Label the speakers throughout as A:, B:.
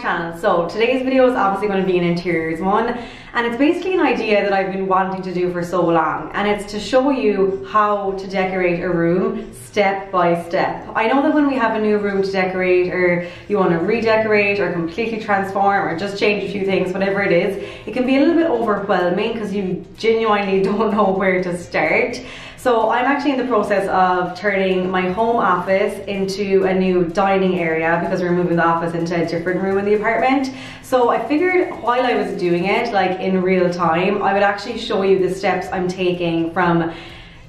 A: channel. So today's video is obviously going to be an interiors one and it's basically an idea that I've been wanting to do for so long and it's to show you how to decorate a room step by step. I know that when we have a new room to decorate or you want to redecorate or completely transform or just change a few things, whatever it is, it can be a little bit overwhelming because you genuinely don't know where to start. So I'm actually in the process of turning my home office into a new dining area because we're moving the office into a different room in the apartment. So I figured while I was doing it, like in real time, I would actually show you the steps I'm taking from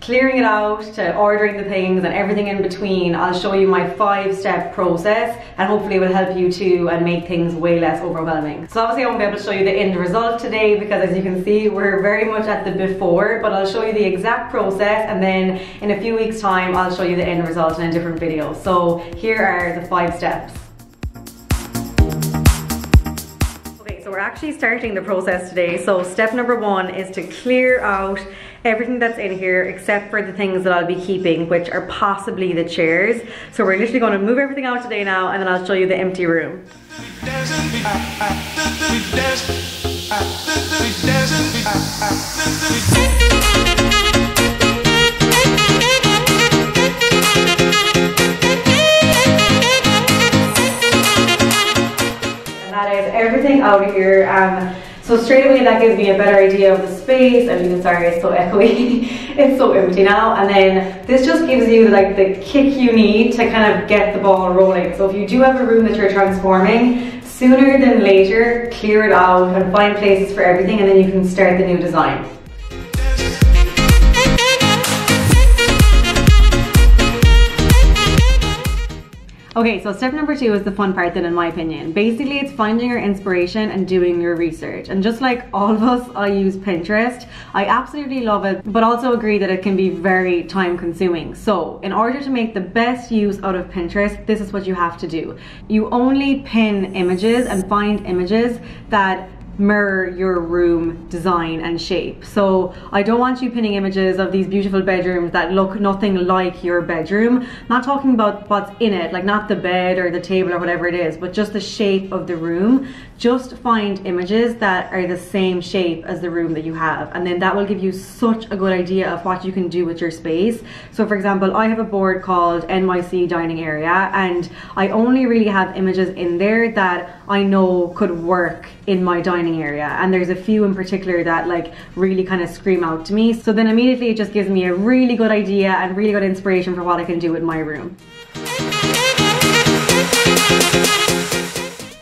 A: clearing it out to ordering the things and everything in between. I'll show you my five step process and hopefully it will help you too and uh, make things way less overwhelming. So obviously I won't be able to show you the end result today because as you can see we're very much at the before but I'll show you the exact process and then in a few weeks time I'll show you the end result in a different video. So here are the five steps. We're actually starting the process today. So step number one is to clear out everything that's in here except for the things that I'll be keeping, which are possibly the chairs. So we're literally gonna move everything out today now and then I'll show you the empty room. That is everything out of here. Um, so straight away that gives me a better idea of the space. I mean, sorry, it's so echoey. it's so empty now. And then this just gives you like the kick you need to kind of get the ball rolling. So if you do have a room that you're transforming, sooner than later, clear it out and find places for everything and then you can start the new design. Okay, so step number two is the fun part then in my opinion. Basically, it's finding your inspiration and doing your research. And just like all of us, I use Pinterest. I absolutely love it, but also agree that it can be very time consuming. So in order to make the best use out of Pinterest, this is what you have to do. You only pin images and find images that mirror your room design and shape. So I don't want you pinning images of these beautiful bedrooms that look nothing like your bedroom. Not talking about what's in it, like not the bed or the table or whatever it is, but just the shape of the room. Just find images that are the same shape as the room that you have. And then that will give you such a good idea of what you can do with your space. So for example, I have a board called NYC dining area and I only really have images in there that I know could work in my dining area and there's a few in particular that like really kind of scream out to me so then immediately it just gives me a really good idea and really good inspiration for what I can do with my room.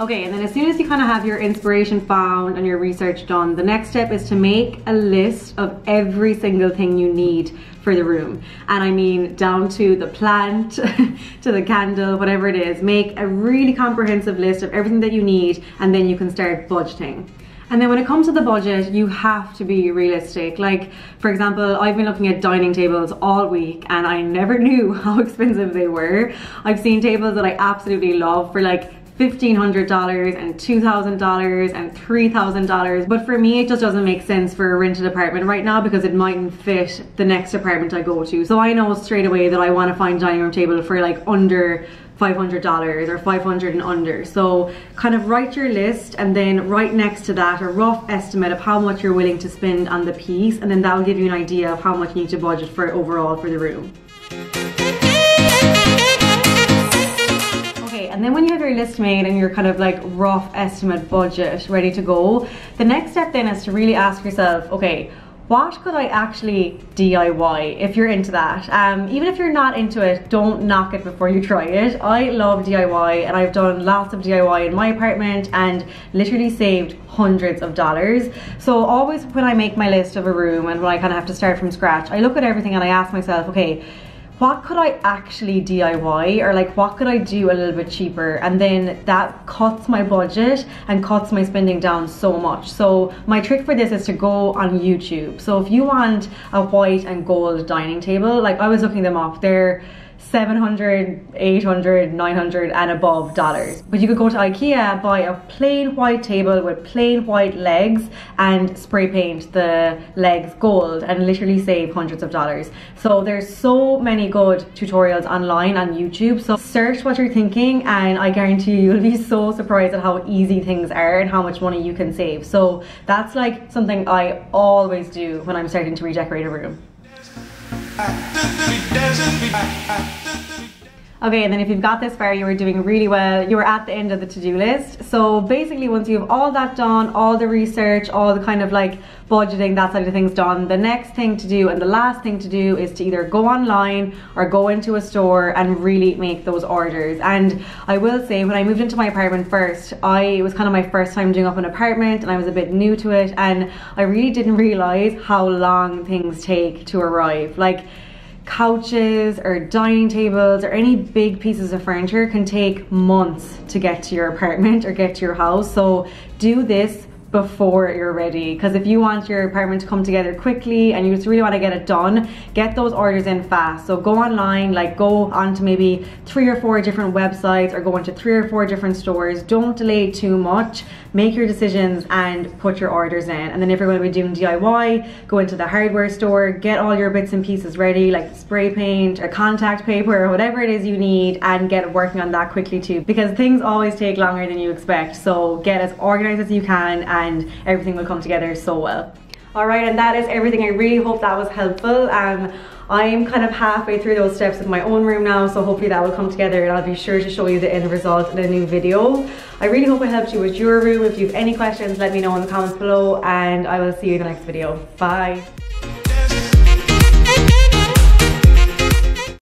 A: Okay, and then as soon as you kind of have your inspiration found and your research done, the next step is to make a list of every single thing you need for the room. And I mean down to the plant, to the candle, whatever it is. Make a really comprehensive list of everything that you need and then you can start budgeting. And then when it comes to the budget, you have to be realistic. Like, for example, I've been looking at dining tables all week and I never knew how expensive they were. I've seen tables that I absolutely love for like $1,500 and $2,000 and $3,000. But for me, it just doesn't make sense for a rented apartment right now because it mightn't fit the next apartment I go to. So I know straight away that I want to find dining room table for like under $500 or 500 and under. So kind of write your list and then right next to that a rough estimate of how much you're willing to spend on the piece and then that will give you an idea of how much you need to budget for overall for the room. And then when you have your list made and your kind of like rough estimate budget ready to go, the next step then is to really ask yourself, okay, what could I actually DIY if you're into that? Um, even if you're not into it, don't knock it before you try it. I love DIY and I've done lots of DIY in my apartment and literally saved hundreds of dollars. So always when I make my list of a room and when I kind of have to start from scratch, I look at everything and I ask myself, okay, what could I actually DIY or like what could I do a little bit cheaper and then that cuts my budget and cuts my spending down so much. So my trick for this is to go on YouTube. So if you want a white and gold dining table, like I was looking them up, they're 700, 800, 900 and above dollars. But you could go to Ikea, buy a plain white table with plain white legs and spray paint the legs gold and literally save hundreds of dollars. So there's so many good tutorials online on YouTube. So search what you're thinking and I guarantee you you'll be so surprised at how easy things are and how much money you can save. So that's like something I always do when I'm starting to redecorate a room. Okay, and then if you've got this far, you were doing really well. You were at the end of the to-do list. So basically, once you have all that done, all the research, all the kind of like budgeting, that side of things done, the next thing to do and the last thing to do is to either go online or go into a store and really make those orders. And I will say, when I moved into my apartment first, I it was kind of my first time doing up an apartment and I was a bit new to it. And I really didn't realize how long things take to arrive. Like, couches or dining tables or any big pieces of furniture can take months to get to your apartment or get to your house. So do this before you're ready. Because if you want your apartment to come together quickly and you just really want to get it done get those orders in fast. So go online like go onto maybe three or four different websites or go into three or four different stores. Don't delay too much. Make your decisions and put your orders in. And then if you're going to be doing DIY go into the hardware store get all your bits and pieces ready like spray paint or contact paper or whatever it is you need and get working on that quickly too. Because things always take longer than you expect. So get as organized as you can and everything will come together so well. All right, and that is everything. I really hope that was helpful. Um, I'm kind of halfway through those steps in my own room now, so hopefully that will come together and I'll be sure to show you the end result in a new video. I really hope I helped you with your room. If you have any questions, let me know in the comments below and I will see you in the next video. Bye.